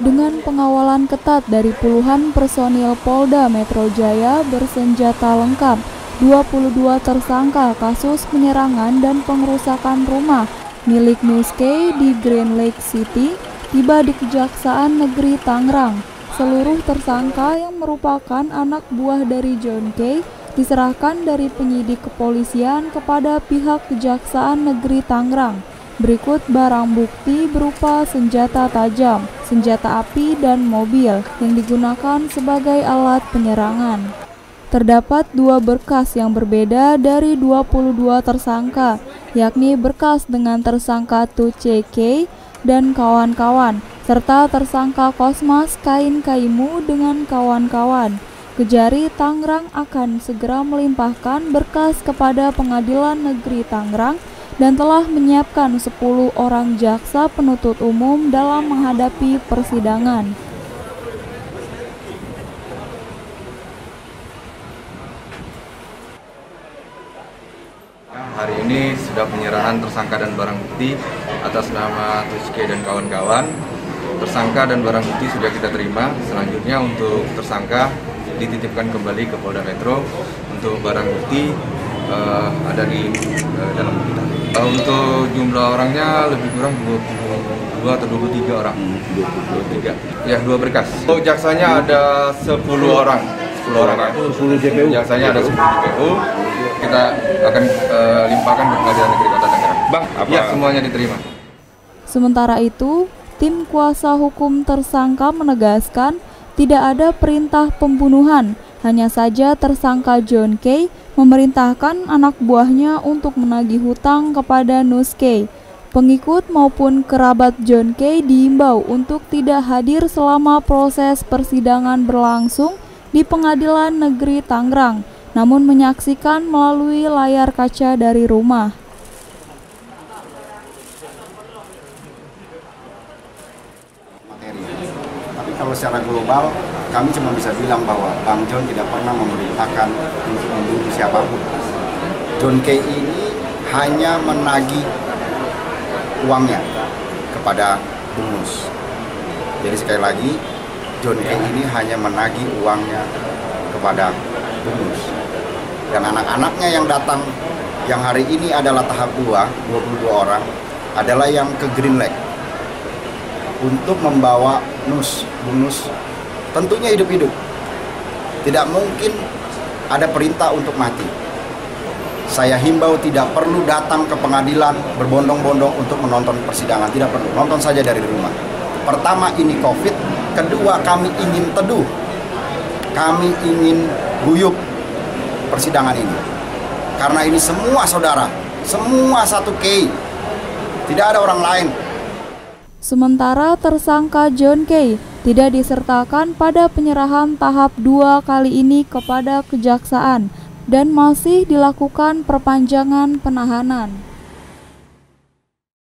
dengan pengawalan ketat dari puluhan personil Polda Metro Jaya bersenjata lengkap. 22 tersangka kasus penyerangan dan pengerusakan rumah milik Nuske di Green Lake City tiba di Kejaksaan Negeri Tangerang. Seluruh tersangka yang merupakan anak buah dari John Kay diserahkan dari penyidik kepolisian kepada pihak Kejaksaan Negeri Tangerang. Berikut barang bukti berupa senjata tajam, senjata api, dan mobil yang digunakan sebagai alat penyerangan. Terdapat dua berkas yang berbeda dari 22 tersangka, yakni berkas dengan tersangka Tuce K dan kawan-kawan, serta tersangka Kosmas Kain Kaimu dengan kawan-kawan. Kejari Tangerang akan segera melimpahkan berkas kepada Pengadilan Negeri Tangerang dan telah menyiapkan 10 orang jaksa penuntut umum dalam menghadapi persidangan. Hari ini sudah penyerahan tersangka dan barang bukti atas nama Tuske dan kawan-kawan. Tersangka dan barang bukti sudah kita terima. Selanjutnya untuk tersangka dititipkan kembali ke Polda Metro untuk barang bukti uh, ada di uh, dalam kita. Uh, untuk jumlah orangnya lebih kurang 22 atau 23 orang. 23. Ya, dua berkas. Untuk jaksanya ada 10 orang. 10 orang ya. 10 JPU. Jaksanya ada 10 JPU. Kita akan uh, limpahkan ke Pengadilan Negeri Kota Tangerang. Bang, apa? Ya, semuanya diterima. Sementara itu, tim kuasa hukum tersangka menegaskan tidak ada perintah pembunuhan, hanya saja tersangka John Kay memerintahkan anak buahnya untuk menagih hutang kepada Nus Kay. Pengikut maupun kerabat John Kay diimbau untuk tidak hadir selama proses persidangan berlangsung di Pengadilan Negeri Tangerang, namun menyaksikan melalui layar kaca dari rumah. Kalau secara global kami cuma bisa bilang bahwa Bang John tidak pernah memerintahkan untuk membunuh siapa pun. John Kay ini hanya menagih uangnya kepada Bungus. Jadi sekali lagi, John Kay ini hanya menagih uangnya kepada Bungus. Dan anak-anaknya yang datang, yang hari ini adalah tahap 2, 22 orang, adalah yang ke Green Lake untuk membawa Nus, Bung Nus, tentunya hidup-hidup. Tidak mungkin ada perintah untuk mati. Saya himbau tidak perlu datang ke pengadilan berbondong-bondong untuk menonton persidangan, tidak perlu. Nonton saja dari rumah. Pertama ini Covid, kedua kami ingin teduh. Kami ingin guyup persidangan ini. Karena ini semua saudara, semua satu K. Tidak ada orang lain Sementara tersangka John Kay tidak disertakan pada penyerahan tahap dua kali ini kepada kejaksaan dan masih dilakukan perpanjangan penahanan.